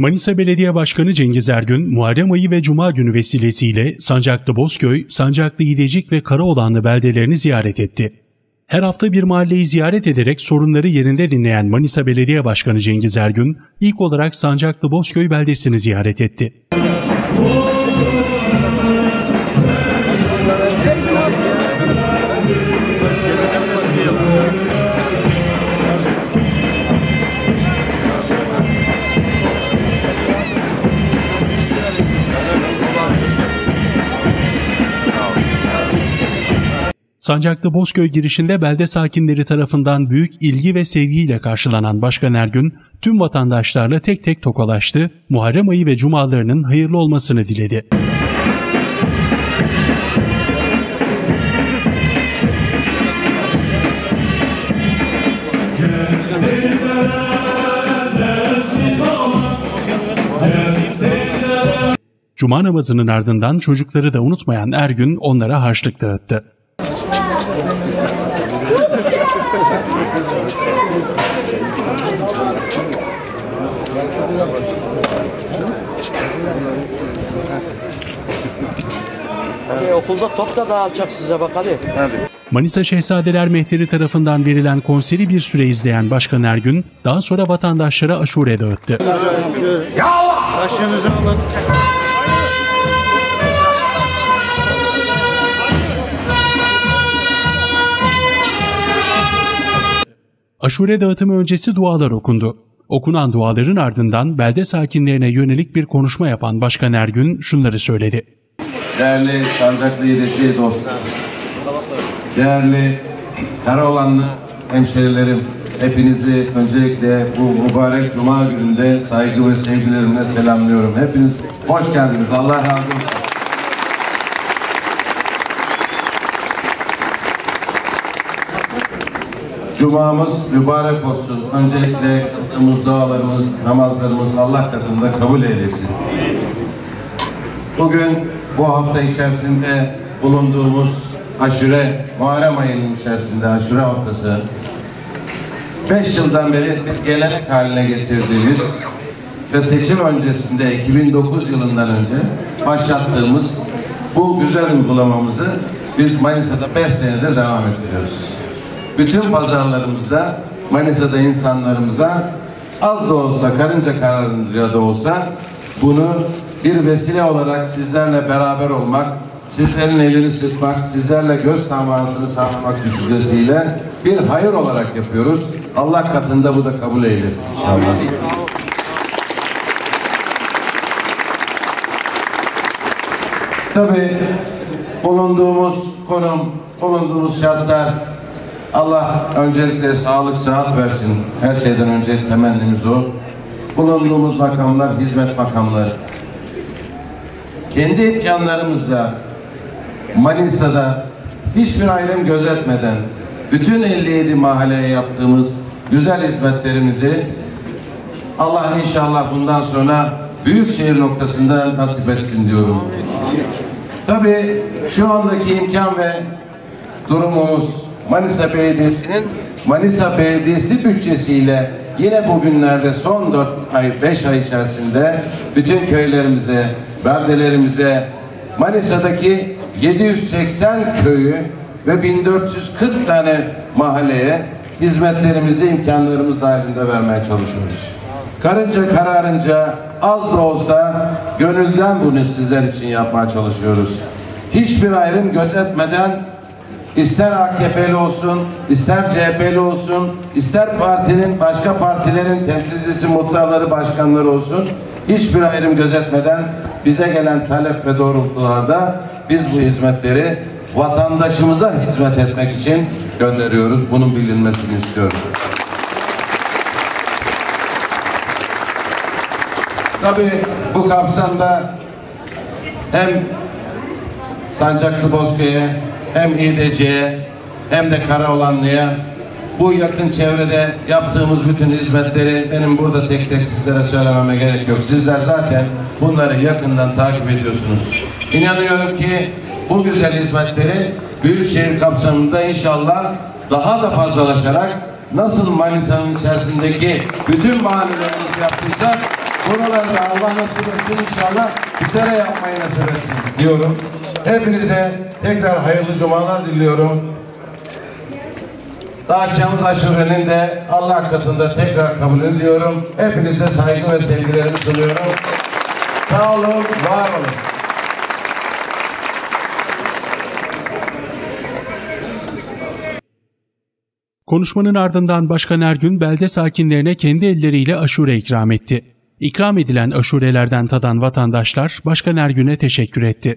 Manisa Belediye Başkanı Cengiz Ergün, Muharrem ayı ve Cuma günü vesilesiyle Sancaklı Bozköy, Sancaklı İdecik ve Karaoğlanlı beldelerini ziyaret etti. Her hafta bir mahalleyi ziyaret ederek sorunları yerinde dinleyen Manisa Belediye Başkanı Cengiz Ergün, ilk olarak Sancaklı Bozköy beldesini ziyaret etti. Sancaklı Bozköy girişinde belde sakinleri tarafından büyük ilgi ve sevgiyle karşılanan Başkan Ergün, tüm vatandaşlarla tek tek tokalaştı, Muharrem ayı ve cumalarının hayırlı olmasını diledi. Cuma namazının ardından çocukları da unutmayan Ergün onlara harçlık dağıttı. Okulda top da dağıtacak size bak hadi. Manisa Şehzadeler Mehteri tarafından verilen konseri bir süre izleyen Başkan Ergün, daha sonra vatandaşlara aşure dağıttı. Başınızı alın. Aşure dağıtımı öncesi dualar okundu. Okunan duaların ardından belde sakinlerine yönelik bir konuşma yapan Başkan Ergün şunları söyledi. Değerli Sancaklı İdeci dostlar, değerli Karaoğlanlı hemşerilerim, hepinizi öncelikle bu mübarek Cuma gününde saygı ve sevgilerimle selamlıyorum. Hepiniz hoş geldiniz. Allah razı olsun. Cumamız mübarek olsun. Öncelikle kıldığımız dualarımız, namazlarımız Allah katında kabul eylesin. Bugün bu hafta içerisinde bulunduğumuz aşure, Muharrem ayının içerisinde aşure haftası, 5 yıldan beri bir gelenek haline getirdiğimiz ve seçim öncesinde 2009 yılından önce başlattığımız bu güzel uygulamamızı biz Manisa'da 5 senedir devam ettiriyoruz. Bütün pazarlarımızda Manisa'da insanlarımıza az da olsa karınca kararınca da olsa bunu bir vesile olarak sizlerle beraber olmak, sizlerin elini sıkmak, sizlerle göz temasını sağlamak düşüncesiyle bir hayır olarak yapıyoruz. Allah katında bu da kabul eylesin inşallah. Tabii bulunduğumuz konum, bulunduğumuz şartlar Allah öncelikle sağlık, sıhhat versin. Her şeyden önce temennimiz o. Bulunduğumuz makamlar, hizmet makamları. Kendi imkanlarımızla Manisa'da hiçbir ayrım gözetmeden bütün 57 mahalleye yaptığımız güzel hizmetlerimizi Allah inşallah bundan sonra büyük şehir noktasında nasip etsin diyorum. Tabii şu andaki imkan ve durumumuz Manisa Belediyesi'nin Manisa Belediyesi bütçesiyle yine bugünlerde son 4 ay 5 ay içerisinde bütün köylerimize, beldelerimize Manisa'daki 780 köyü ve 1440 tane mahalleye hizmetlerimizi imkanlarımız dahilinde vermeye çalışıyoruz. Karınca kararınca az da olsa gönülden bunu sizler için yapmaya çalışıyoruz. Hiçbir ayrım gözetmeden ister AKP'li olsun, ister CHP'li olsun, ister partinin, başka partilerin temsilcisi, muhtarları, başkanları olsun, hiçbir ayrım gözetmeden bize gelen talep ve doğrultularda biz bu hizmetleri vatandaşımıza hizmet etmek için gönderiyoruz. Bunun bilinmesini istiyorum. Tabii bu kapsamda hem Sancaklı Bozköy'e hem İdece'ye hem de Karaoğlanlı'ya bu yakın çevrede yaptığımız bütün hizmetleri benim burada tek tek sizlere söylememe gerek yok. Sizler zaten bunları yakından takip ediyorsunuz. İnanıyorum ki bu güzel hizmetleri Büyükşehir kapsamında inşallah daha da fazlalaşarak nasıl Manisa'nın içerisindeki bütün mahallelerimiz yaptıysak Buralarda Allah nasip etsin inşallah bize de yapmayı nasip etsin diyorum. Hepinize tekrar hayırlı cumalar diliyorum. Dağıtacağımız aşurenin de Allah katında tekrar kabul ediyorum. Hepinize saygı ve sevgilerimi sunuyorum. Sağ olun, var olun. Konuşmanın ardından Başkan Ergün belde sakinlerine kendi elleriyle aşure ikram etti. İkram edilen aşurelerden tadan vatandaşlar Başkan Ergün'e teşekkür etti.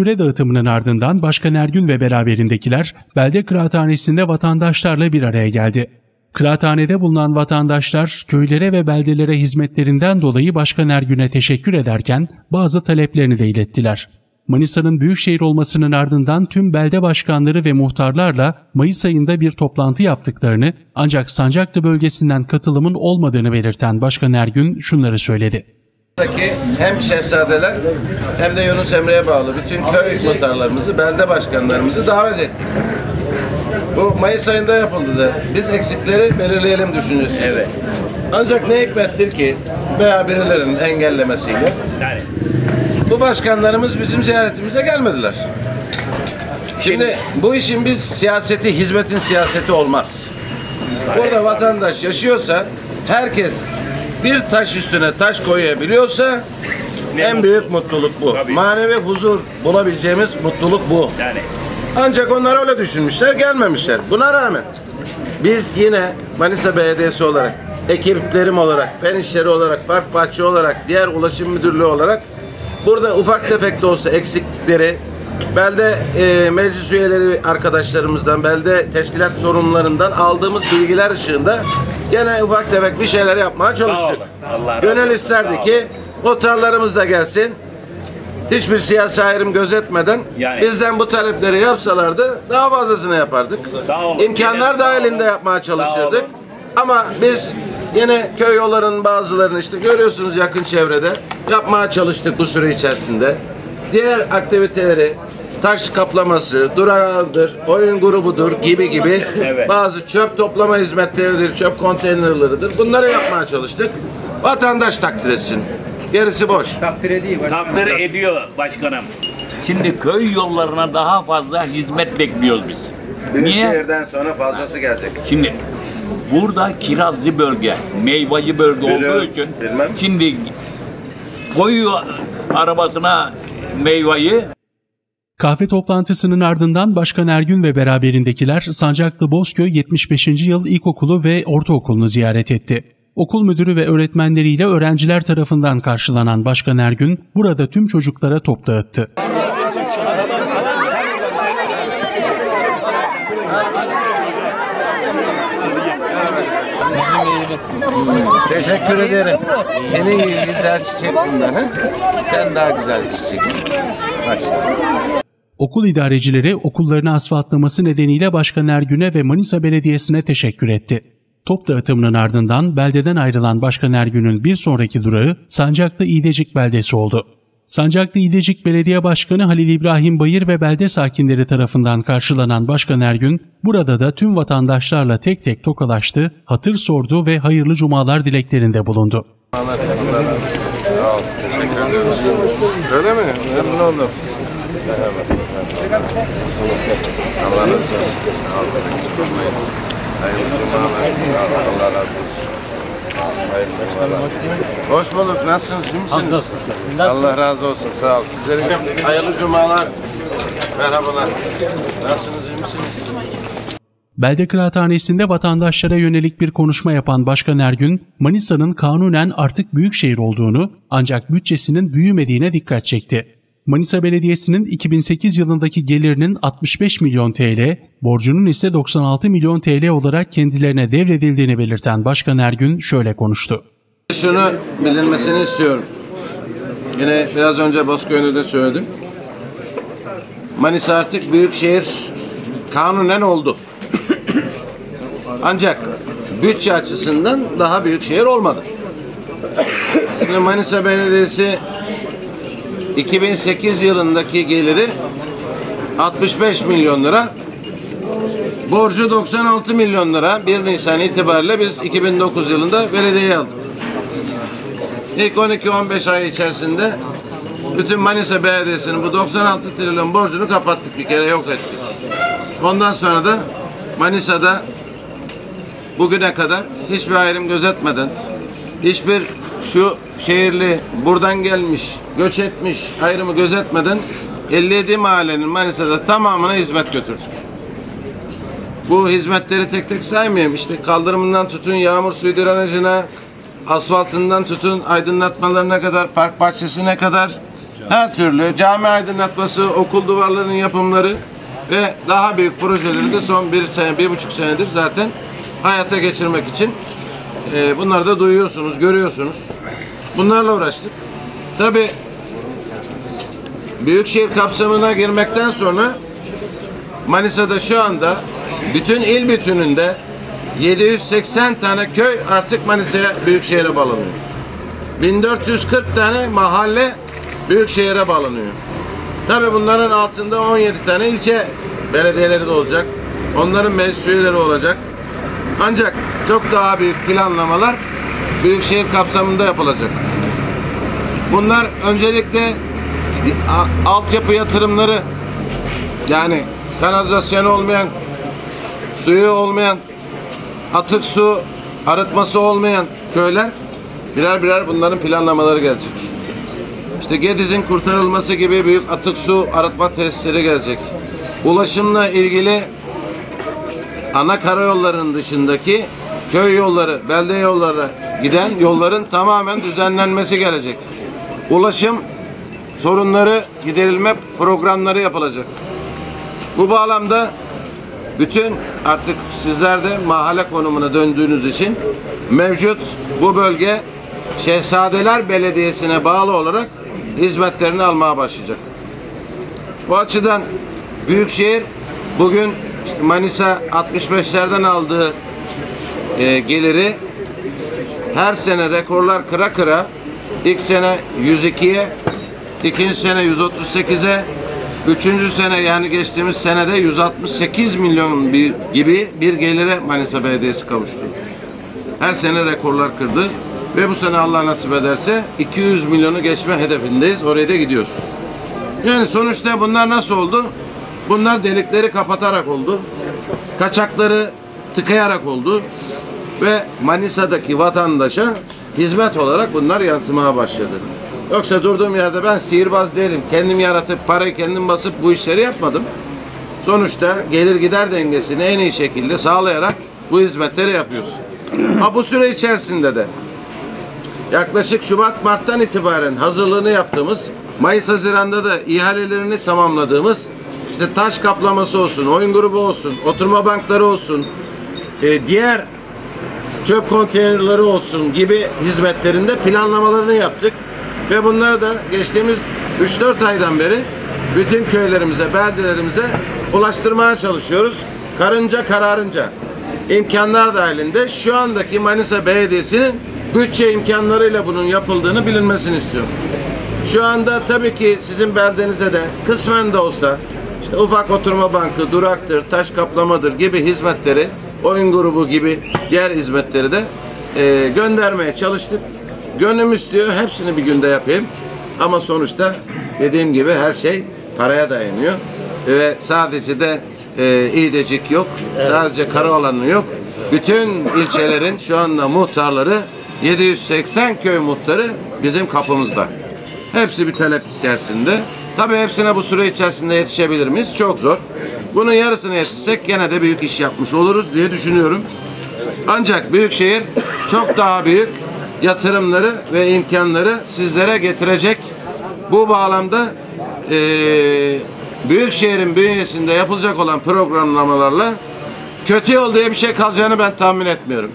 Aşure dağıtımının ardından Başkan Ergün ve beraberindekiler belde kıraathanesinde vatandaşlarla bir araya geldi. Kıraathanede bulunan vatandaşlar köylere ve beldelere hizmetlerinden dolayı Başkan Ergün'e teşekkür ederken bazı taleplerini de ilettiler. Manisa'nın büyükşehir olmasının ardından tüm belde başkanları ve muhtarlarla Mayıs ayında bir toplantı yaptıklarını ancak Sancaklı bölgesinden katılımın olmadığını belirten Başkan Ergün şunları söyledi. Buradaki hem şehzadeler hem de Yunus Emre'ye bağlı bütün köy muhtarlarımızı, belde başkanlarımızı davet ettik. Bu Mayıs ayında yapıldı da biz eksikleri belirleyelim düşüncesi. Evet. Ancak ne hikmettir ki veya birilerinin engellemesiyle bu başkanlarımız bizim ziyaretimize gelmediler. Şimdi bu işin biz siyaseti, hizmetin siyaseti olmaz. Burada vatandaş yaşıyorsa herkes bir taş üstüne taş koyabiliyorsa en büyük mutluluk bu. Manevi huzur bulabileceğimiz mutluluk bu. Ancak onlar öyle düşünmüşler, gelmemişler. Buna rağmen biz yine Manisa Belediyesi olarak, ekiplerim olarak, fen işleri olarak, park bahçe olarak, diğer ulaşım müdürlüğü olarak burada ufak tefek de olsa eksiklikleri belde e, meclis üyeleri arkadaşlarımızdan, belde teşkilat sorumlularından aldığımız bilgiler ışığında gene ufak tefek bir şeyler yapmaya çalıştık. Gönül isterdi ki muhtarlarımız da gelsin. Hiçbir siyasi ayrım gözetmeden Yani- bizden bu talepleri yapsalardı daha fazlasını yapardık. Sağ olun. İmkanlar dahilinde yapmaya çalışırdık. Ama biz yine köy yollarının bazılarını işte görüyorsunuz yakın çevrede yapmaya çalıştık bu süre içerisinde. Diğer aktiviteleri taş kaplaması, durağıdır, oyun grubudur gibi gibi Evet. bazı çöp toplama hizmetleridir, çöp konteynerleridir. Bunları yapmaya çalıştık. Vatandaş takdir etsin. Gerisi boş. Takdir ediyor başkanım. Şimdi köy yollarına daha fazla hizmet bekliyoruz biz. Niye? Büyükşehir'den sonra fazlası gelecek. Şimdi burada kirazlı bölge, meyvacı bölge olduğu Biliyorum, için bilmem. şimdi koyuyor arabasına meyveyi Kahve toplantısının ardından Başkan Ergün ve beraberindekiler Sancaklı Bozköy 75. Yıl İlkokulu ve Ortaokulu'nu ziyaret etti. Okul müdürü ve öğretmenleriyle öğrenciler tarafından karşılanan Başkan Ergün burada tüm çocuklara top dağıttı. Teşekkür ederim. Senin gibi güzel çiçek bunlar. ha? Sen daha güzel çiçeksin. Maşallah. Okul idarecileri okullarını asfaltlaması nedeniyle Başkan Ergün'e ve Manisa Belediyesi'ne teşekkür etti. Top dağıtımının ardından beldeden ayrılan Başkan Ergün'ün bir sonraki durağı Sancaklı İdecik beldesi oldu. Sancaklı İdecik Belediye Başkanı Halil İbrahim Bayır ve belde sakinleri tarafından karşılanan Başkan Ergün, burada da tüm vatandaşlarla tek tek tokalaştı, hatır sordu ve hayırlı cumalar dileklerinde bulundu. Öyle mi? Memnun oldum. Hoş bulduk. Nasılsınız? iyi misiniz? Allah razı olsun. Sağ ol. Sizlere hayırlı cumalar. Merhabalar. Nasılsınız? iyi misiniz? Belde Kıraathanesi'nde vatandaşlara yönelik bir konuşma yapan Başkan Ergün, Manisa'nın kanunen artık büyük şehir olduğunu ancak bütçesinin büyümediğine dikkat çekti. Manisa Belediyesi'nin 2008 yılındaki gelirinin 65 milyon TL, borcunun ise 96 milyon TL olarak kendilerine devredildiğini belirten Başkan Ergün şöyle konuştu. Şunu bilinmesini istiyorum. Yine biraz önce Bozköy'de de söyledim. Manisa artık büyük şehir kanunen oldu. Ancak bütçe açısından daha büyük şehir olmadı. Manisa Belediyesi 2008 yılındaki geliri 65 milyon lira. Borcu 96 milyon lira. 1 Nisan itibariyle biz 2009 yılında belediyeye aldık. İlk 12-15 ay içerisinde bütün Manisa Belediyesi'nin bu 96 trilyon borcunu kapattık bir kere yok ettik. Ondan sonra da Manisa'da bugüne kadar hiçbir ayrım gözetmeden hiçbir şu şehirli buradan gelmiş, göç etmiş ayrımı gözetmeden 57 mahallenin Manisa'da tamamına hizmet götürdük. Bu hizmetleri tek tek saymayayım. İşte kaldırımından tutun yağmur suyu drenajına, asfaltından tutun aydınlatmalarına kadar, park bahçesine kadar her türlü cami aydınlatması, okul duvarlarının yapımları ve daha büyük projeleri de son bir sene, bir buçuk senedir zaten hayata geçirmek için e, bunları da duyuyorsunuz, görüyorsunuz. Bunlarla uğraştık. Tabii Büyükşehir kapsamına girmekten sonra Manisa'da şu anda bütün il bütününde 780 tane köy artık Manisa'ya Büyükşehir'e bağlanıyor. 1440 tane mahalle Büyükşehir'e bağlanıyor. Tabi bunların altında 17 tane ilçe belediyeleri de olacak. Onların meclis üyeleri olacak. Ancak çok daha büyük planlamalar Büyükşehir kapsamında yapılacak. Bunlar öncelikle altyapı yatırımları yani kanalizasyonu olmayan, suyu olmayan, atık su arıtması olmayan köyler birer birer bunların planlamaları gelecek. İşte Gediz'in kurtarılması gibi büyük atık su arıtma tesisleri gelecek. Ulaşımla ilgili ana karayollarının dışındaki köy yolları, belde yolları giden yolların tamamen düzenlenmesi gelecek. Ulaşım sorunları giderilme programları yapılacak. Bu bağlamda bütün artık sizler de mahalle konumuna döndüğünüz için mevcut bu bölge Şehzadeler Belediyesi'ne bağlı olarak hizmetlerini almaya başlayacak. Bu açıdan Büyükşehir bugün işte Manisa 65'lerden aldığı e, geliri her sene rekorlar kıra kıra ilk sene 102'ye ikinci sene 138'e üçüncü sene yani geçtiğimiz senede 168 milyon bir, gibi bir gelire Manisa Belediyesi kavuştu. Her sene rekorlar kırdı ve bu sene Allah nasip ederse 200 milyonu geçme hedefindeyiz. Oraya da gidiyoruz. Yani sonuçta bunlar nasıl oldu? Bunlar delikleri kapatarak oldu. Kaçakları tıkayarak oldu. Ve Manisa'daki vatandaşa hizmet olarak bunlar yansımaya başladı. Yoksa durduğum yerde ben sihirbaz değilim. Kendim yaratıp parayı kendim basıp bu işleri yapmadım. Sonuçta gelir gider dengesini en iyi şekilde sağlayarak bu hizmetleri yapıyoruz. Ha bu süre içerisinde de yaklaşık Şubat Mart'tan itibaren hazırlığını yaptığımız Mayıs Haziran'da da ihalelerini tamamladığımız işte taş kaplaması olsun, oyun grubu olsun, oturma bankları olsun, e, diğer çöp konteynerleri olsun gibi hizmetlerinde planlamalarını yaptık. Ve bunları da geçtiğimiz 3-4 aydan beri bütün köylerimize, beldelerimize ulaştırmaya çalışıyoruz. Karınca kararınca imkanlar dahilinde şu andaki Manisa Belediyesi'nin bütçe imkanlarıyla bunun yapıldığını bilinmesini istiyorum. Şu anda tabii ki sizin beldenize de kısmen de olsa işte ufak oturma bankı, duraktır, taş kaplamadır gibi hizmetleri, oyun grubu gibi diğer hizmetleri de e, göndermeye çalıştık. Gönlüm istiyor hepsini bir günde yapayım. Ama sonuçta dediğim gibi her şey paraya dayanıyor. Ve sadece de e, İğdecik yok. Sadece Karaoğlanlı yok. Bütün ilçelerin şu anda muhtarları 780 köy muhtarı bizim kapımızda. Hepsi bir talep içerisinde. Tabii hepsine bu süre içerisinde yetişebilir miyiz? Çok zor. Bunun yarısını yetişsek gene de büyük iş yapmış oluruz diye düşünüyorum. Ancak Büyükşehir çok daha büyük yatırımları ve imkanları sizlere getirecek. Bu bağlamda eee Büyükşehir'in bünyesinde yapılacak olan programlamalarla kötü yol diye bir şey kalacağını ben tahmin etmiyorum.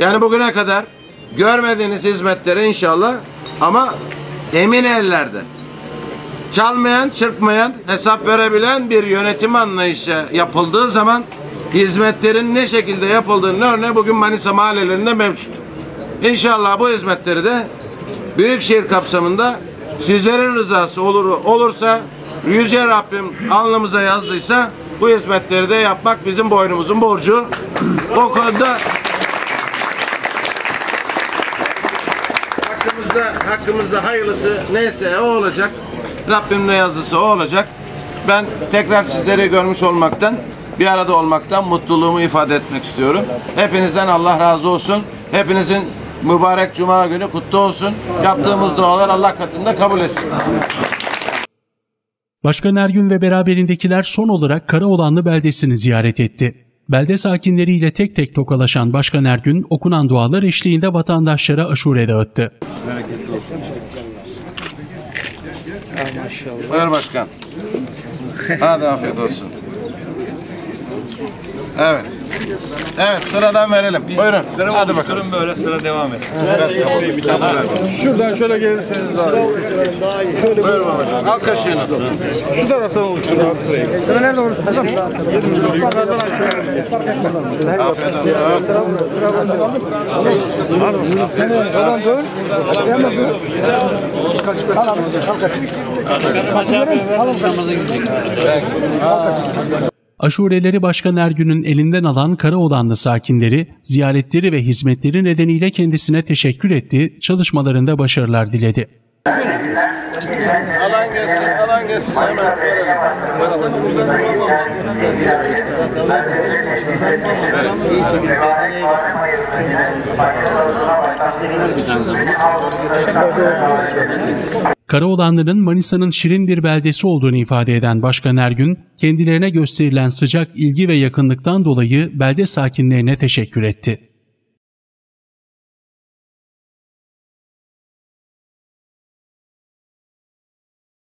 Yani bugüne kadar görmediğiniz hizmetleri inşallah ama emin ellerde çalmayan, çırpmayan, hesap verebilen bir yönetim anlayışı yapıldığı zaman hizmetlerin ne şekilde yapıldığının örneği bugün Manisa mahallelerinde mevcut. İnşallah bu hizmetleri de Büyükşehir kapsamında sizlerin rızası olur olursa Yüce Rabbim alnımıza yazdıysa bu hizmetleri de yapmak bizim boynumuzun borcu. O konuda hakkımızda hakkımızda hayırlısı neyse o olacak. Rabbim ne yazdısı o olacak. Ben tekrar sizleri görmüş olmaktan, bir arada olmaktan mutluluğumu ifade etmek istiyorum. Hepinizden Allah razı olsun. Hepinizin mübarek cuma günü kutlu olsun. Yaptığımız dualar Allah katında kabul etsin. Başkan Ergün ve beraberindekiler son olarak Karaoğlanlı beldesini ziyaret etti. Belde sakinleriyle tek tek tokalaşan Başkan Ergün okunan dualar eşliğinde vatandaşlara aşure dağıttı. Buyur başkan. Hadi afiyet olsun. Evet. Evet sıradan verelim. Buyurun. Hadi bakalım. böyle sıra devam etsin. Şuradan şöyle gelirseniz daha iyi. Buyur babacığım. Al kaşığını. Şu taraftan oluşturun abi sırayı. Nerede olur? Yukarıdan aşağı. Afiyet olsun. Aşureleri Başkan Ergün'ün elinden alan Karaoğlanlı sakinleri ziyaretleri ve hizmetleri nedeniyle kendisine teşekkür etti, çalışmalarında başarılar diledi. Alan gelsin, alan gelsin. Hemen verelim. Karaoğlanlı'nın Manisa'nın şirin bir beldesi olduğunu ifade eden Başkan Ergün, kendilerine gösterilen sıcak ilgi ve yakınlıktan dolayı belde sakinlerine teşekkür etti.